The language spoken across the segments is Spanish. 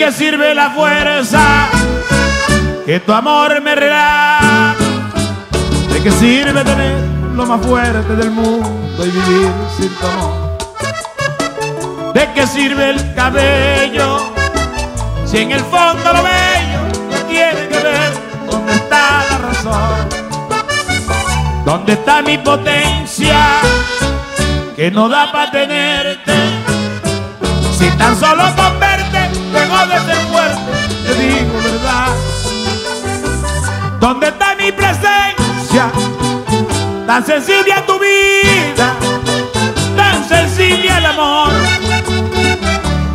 qué sirve la fuerza que tu amor me regala? ¿De qué sirve tener lo más fuerte del mundo y vivir sin tu? ¿De qué sirve el cabello si en el fondo lo bello no tiene que ver dónde está la razón? ¿Dónde está mi potencia que no da para tenerte? Si tan solo con dejo de ser fuerte, te digo verdad. ¿Dónde está mi presencia? Tan sensible a tu vida, tan sensible al amor.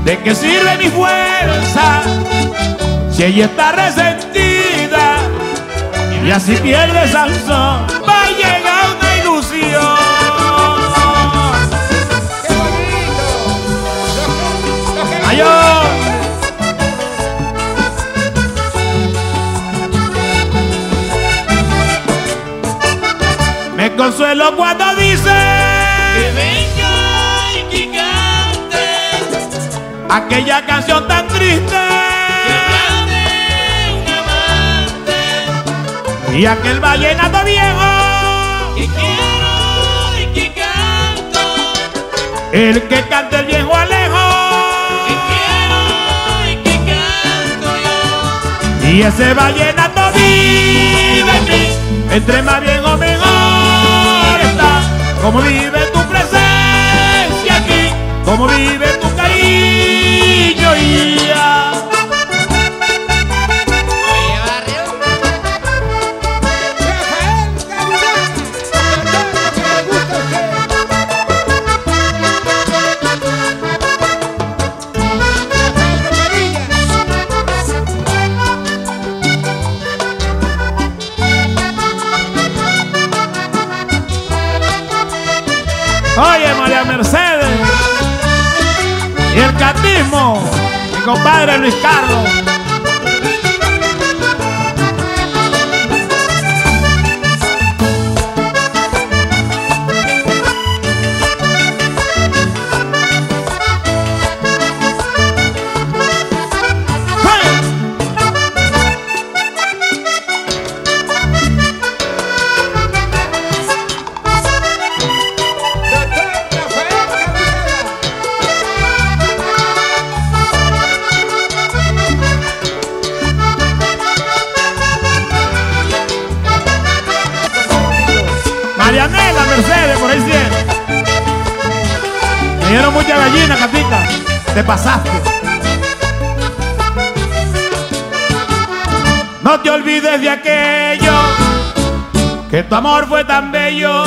¿De qué sirve mi fuerza si ella está resentida y así pierde Sansón? Consuelo cuando dice Que venga y que cante, aquella canción tan triste. Que un amante, y aquel vallenato viejo, que quiero y que canto, el que canta el viejo que Alejo quiero y que canto yo. y ese vallenato vive entre más viejo como vive tu presencia aquí, como vive tu cariño y Oye, María Mercedes. Y el catismo. Mi compadre Luis Carlos. Dieron mucha gallina, Catita. Te pasaste. No te olvides de aquello, que tu amor fue tan bello.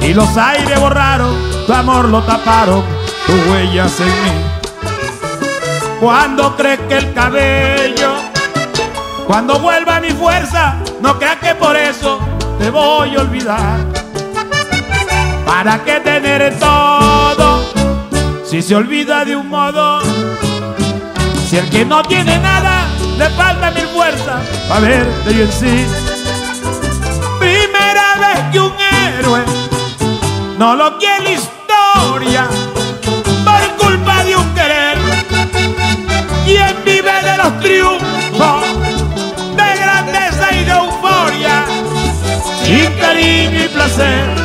Y los aires borraron, tu amor lo taparon, tus huellas en mí. Cuando crees que el cabello cuando vuelva mi fuerza, no creas que por eso te voy a olvidar. ¿Para qué tener todo si se olvida de un modo? Si el que no tiene nada le falta mil fuerzas para verte yo en sí. Primera vez que un héroe no lo quiere historia por culpa de un querer. ¿Quién vive de los triunfos? de grandeza y de euforia, sin cariño y placer.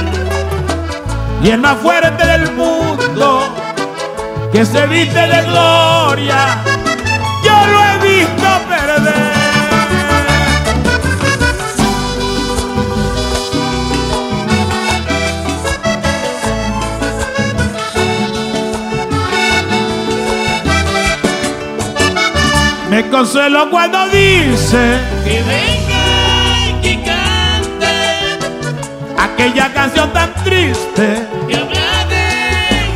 Y el más fuerte del mundo, que se viste de gloria, yo lo he visto perder. Me consuelo cuando dice aquella canción tan triste. Que habla de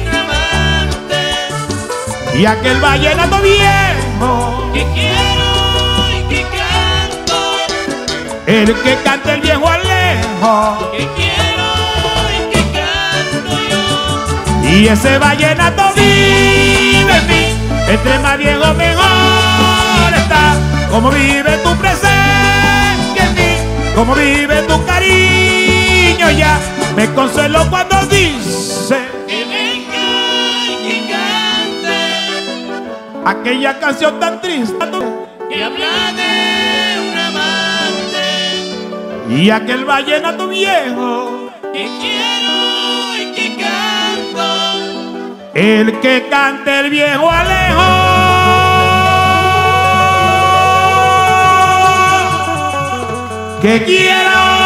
un amante, y aquel vallenato viejo, que quiero y que canto, el que canta el viejo Alejo. Que quiero y que canto yo. y ese vallenato vive en mí, entre más viejo mejor está, como vive tu presencia en mí, como vive tu ya, me consuelo cuando dice Que venga y que cante, aquella canción tan triste que habla de un amante y aquel vallenato viejo, que quiero y que canto. el que cante el viejo Alejo, que quiero